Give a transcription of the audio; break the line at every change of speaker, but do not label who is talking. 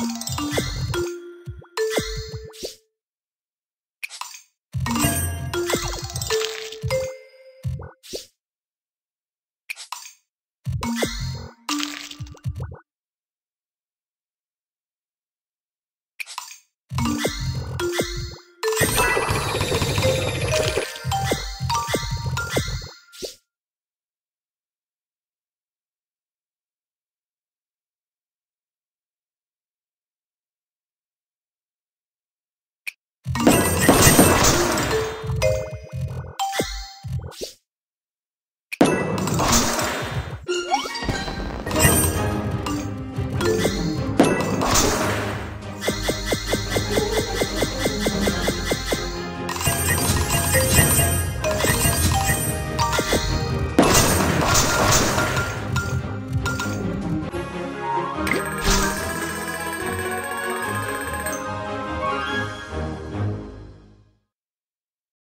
you Thank you.